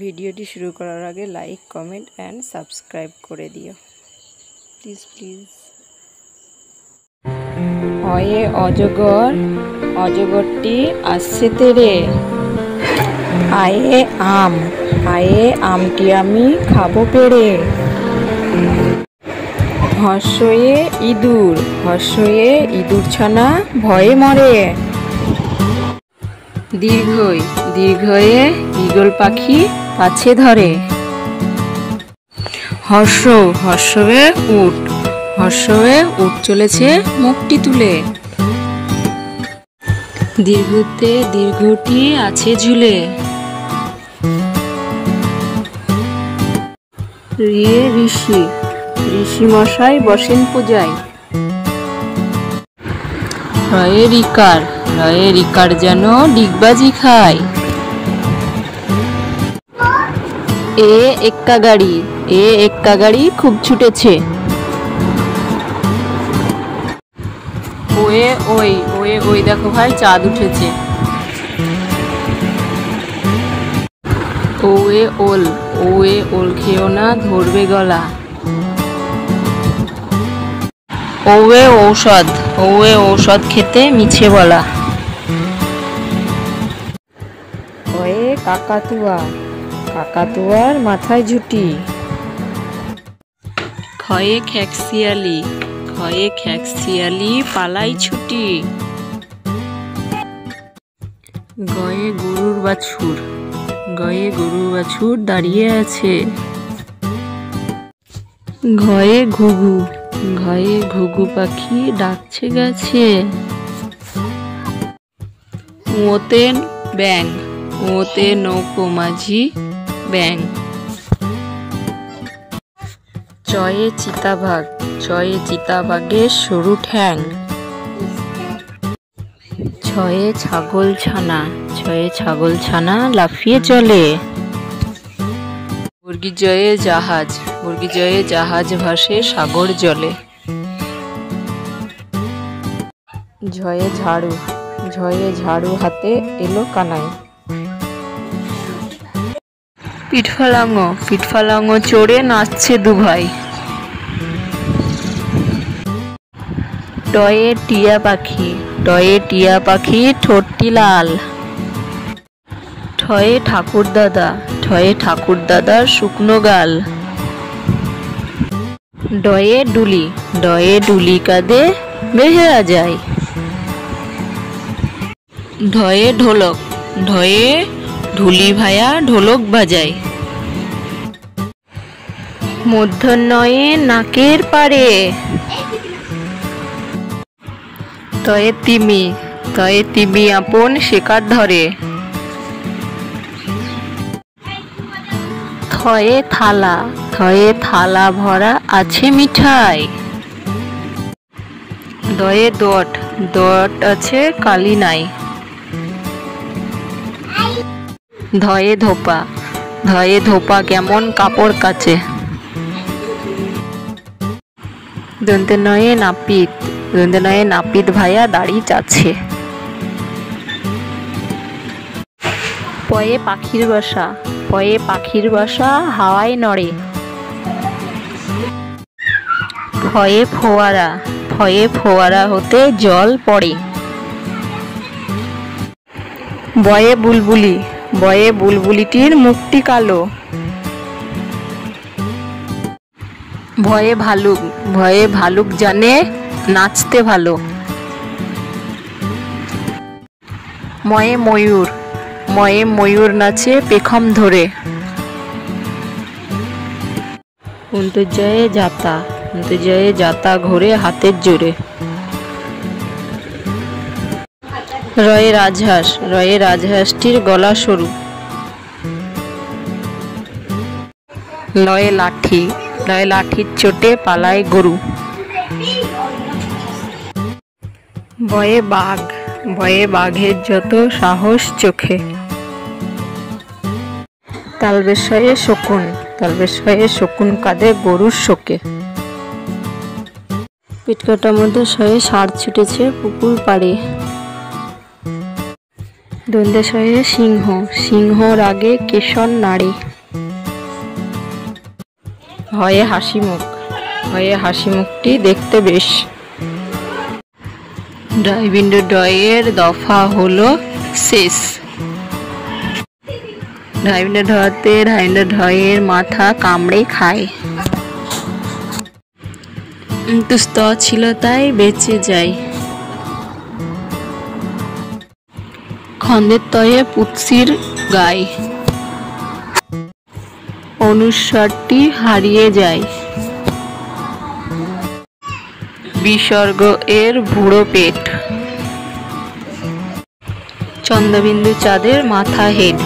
ভিডিওটি শুরু করার আগে লাইক কমেন্ট অ্যান্ড সাবস্ক্রাইব করে দিও। প্লিজ প্লিজ হয়ে অজগর, অজগরটি আসছে তেরে। আয়ে আম, আয়ে আমটি আমি খাব পেড়ে। হর্ষয়ে ইঁদুর হর্ষয়ে ইঁদুর ছানা ভয়ে মরে। দীর্ঘই, দীর্ঘয়ে ঈগল পাখি পাছে ধরে। হর্ষ হর্ষয়ে উট হর্ষয়ে উট চলেছে মুখটি তুলে। দীর্ঘতে দীর্ঘটি আছে ঝুলে। রিয়ে ঋষি ঋষি মশাই বসেন পূজায়। রয়ে রিকার রয়ে রিকার যেন ডিগবাজি খায়। এ এক্কা গাড়ি এ এক্কা গাড়ি খুব ছুটেছে। ওয়ে ওই ওয়ে ওই দেখো ভাই চাঁদ উঠেছে। ওয়ে ওল ওয়ে ওল খেও না ধরবে গলা। ওয়ে ঔষধ ওয়ে ঔষধ খেতে মিছে বলা। ওয়ে কাকাতুয়া। কাকাতুয়ার মাথায় ঝুটি খয়ে খ্যাকসিয়ালি খয়ে খ্যাকসিয়ালি পালাই ছুটি। গয়ে গরুর বাছুর, গয়ে গরুর বাছুর দাঁড়িয়ে আছে। ঘয়ে ঘুঘু ঘয়ে ঘুঘু পাখি ডাকছে গেছে। ওতে ব্যাং ওতে নৌকো মাঝি ব্যাং চয়ে চিতাভাগ চয়ে চিতাভাগের সরু ঠ্যাং। ছয়ে ছাগল ছানা ছয়ে ছাগল ছানা লাফিয়ে চলে। মুরগি জয়ে জাহাজ, মুরগি জয়ে জাহাজ ভাসে সাগর জলে। ঝয়ে ঝাড়ু ঝয়ে ঝাড়ু হাতে এলো কানাই পিঠফালাঙ্গ পিঠফালাঙ্গ চড়ে নাচছে দু ভাই টয়ে টিয়া পাখি, টয়ে টিয়া পাখি ঠোঁটটি লাল। ঠয়ে ঠাকুর দাদা, ঠয়ে ঠাকুর দাদার শুকনো গাল। ডয়ে ডুলি ডয়ে ডুলি কাঁদে বেহেরা যায়। ঢয়ে ঢোলক ঢয়ে ঢুলি ভায়া ঢোলক বাজায়। মধ্যনয়ে নাকের পারে তয়ে তিমি তয়ে তিমি আপন শেখার ধরে। থয়ে থালা থয়ে থালা ভরা আছে মিঠাই। দয়ে দট দট আছে কালি নাই। ধয়ে ধোপা ধয়ে ধোপা কেমন কাপড় কাচে। দন্তে নয়ে নাপিত দন্তে নয়ে নাপিত ভাইয়া দাড়ি চাচ্ছে। পয়ে পাখির বাসা, পয়ে পাখির বাসা হাওয়ায় নড়ে। ভয়ে ফোয়ারা ভয়ে ফোয়ারা হতে জল পড়ে। বয়ে বুলবুলি বয়ে বুলবুলিটির মুখটি কালো। ভয়ে ভালুক ভয়ে ভালুক জানে, নাচতে ভালো। ময়ে ময়ূর ময়ে ময়ূর নাচে পেখম ধরে। অন্তর্জয়ে যাতা অন্তর্জয়ে যাতা ঘোরে হাতের জোরে। রয়ে রাজহাঁস, রয়ে রাজহাঁসটির গলা সরু। লয়ে লাঠি, লয়ে লাঠির চোটে পালায় গরু। বয়ে বাঘ, বয়ে বাঘের যত সাহস চোখে। তালবেশয়ে শকুন তালবেশয়ে শকুন কাঁদে গরুর শোকে। পিটকাটার মধ্যে শয়ে সার ছুটেছে পুকুর পাড়ে। দন্তেশ্বরে সিংহ। সিংহর আগে কেশর নাড়ে হয়ে হাসি মুখ হয়ে হাসি মুখটি দেখতে বেশ। ড্রাইভিন্ড ডয়ের দফা হলো শেষ। ড্রাইভিন্ড ঢতে ড্রাইভিন্ড ঢয়ের মাথা কামড়ে খায়। কিন্তু স্তর ছিল তাই বেঁচে যায়। খন্দের তয়ে পুৎসির গায়ে অনুস্বারটি হারিয়ে যায়। বিসর্গ এর ভুড়ো পেট। চন্দ্রবিন্দু চাঁদের মাথা হেড।